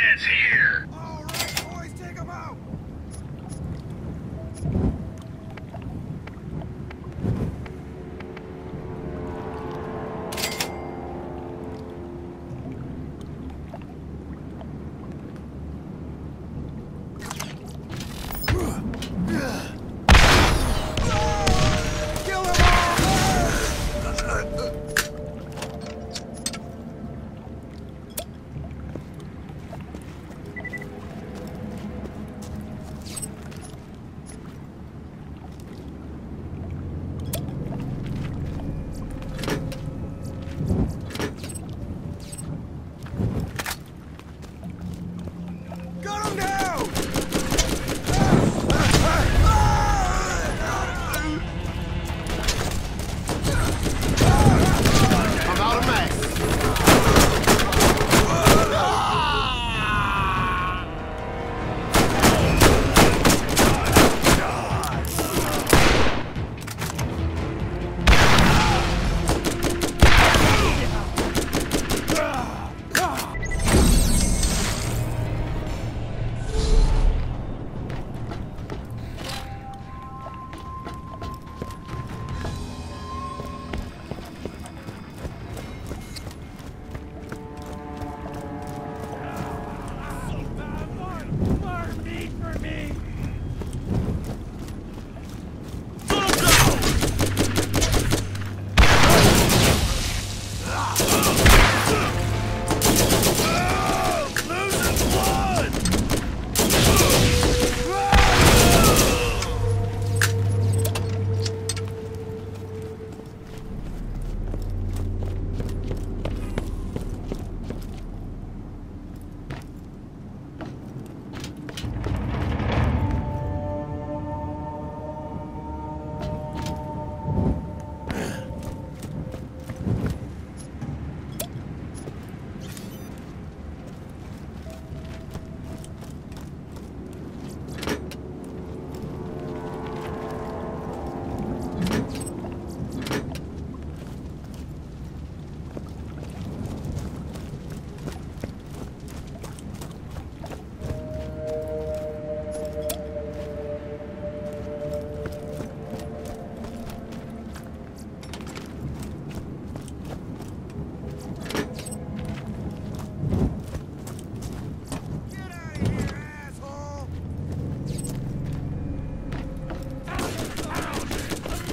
It's here!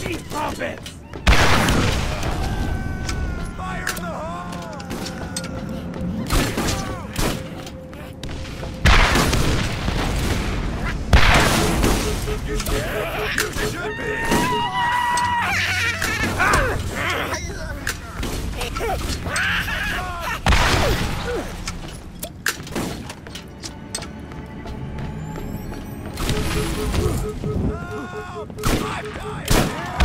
Deep profits! You should be! I'm dying!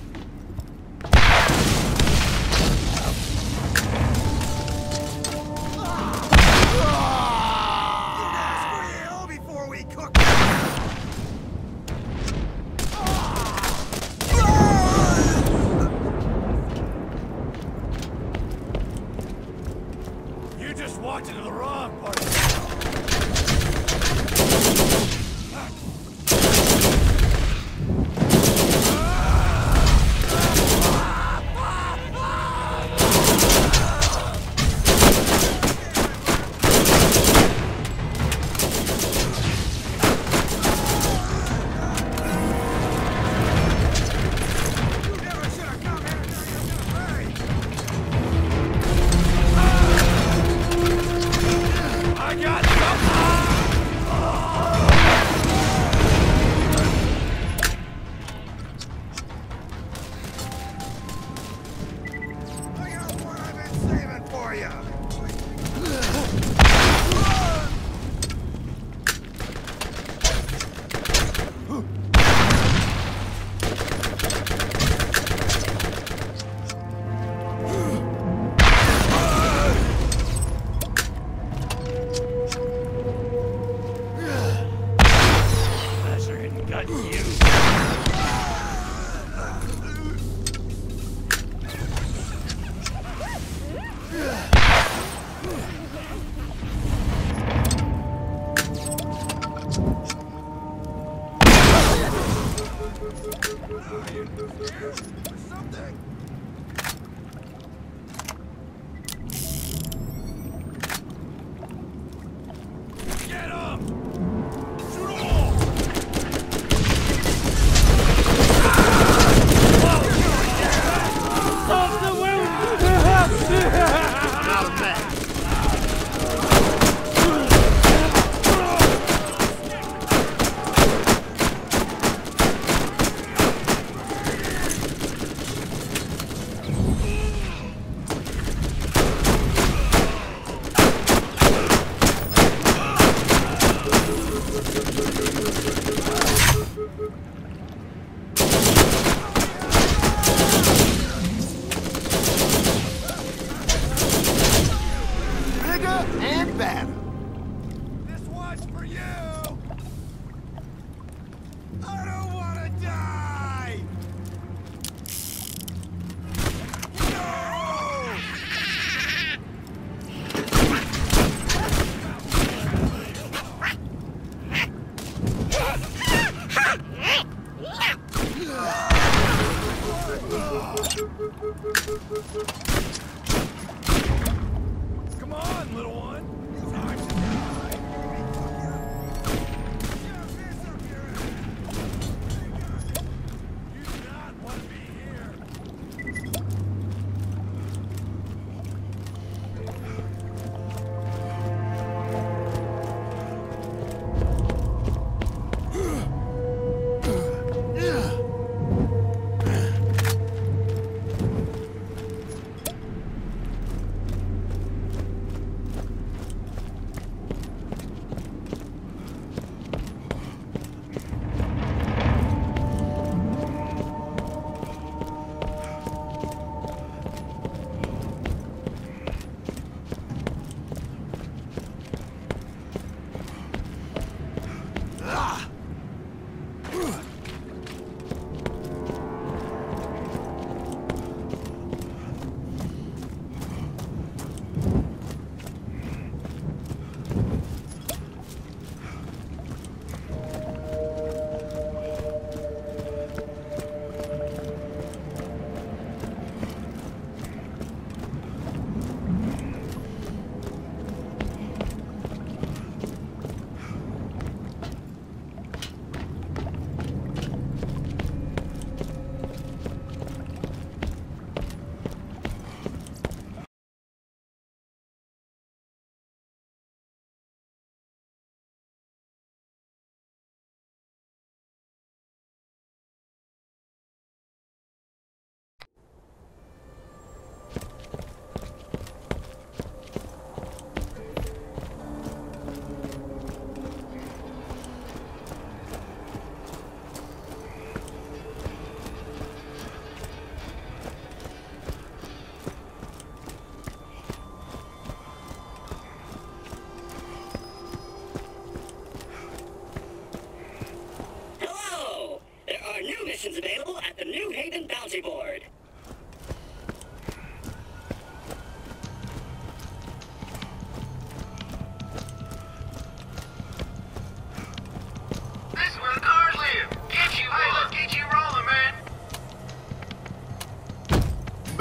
for There's something.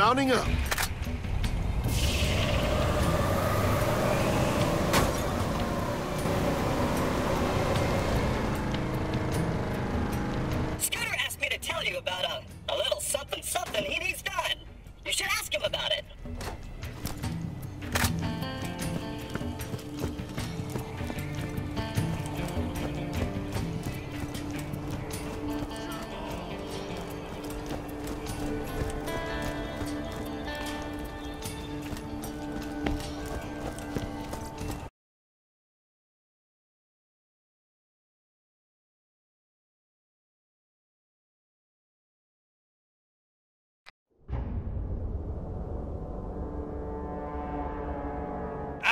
Mounting up.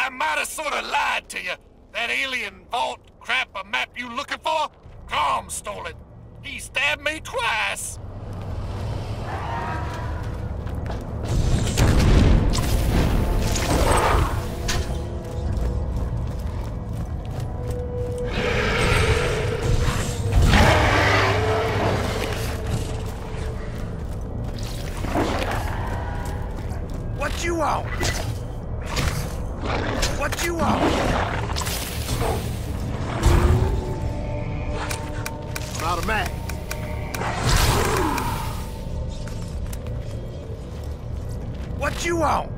I might have sort of lied to you. That alien vault crap a map you looking for? Tom stole it. He stabbed me twice. What you want?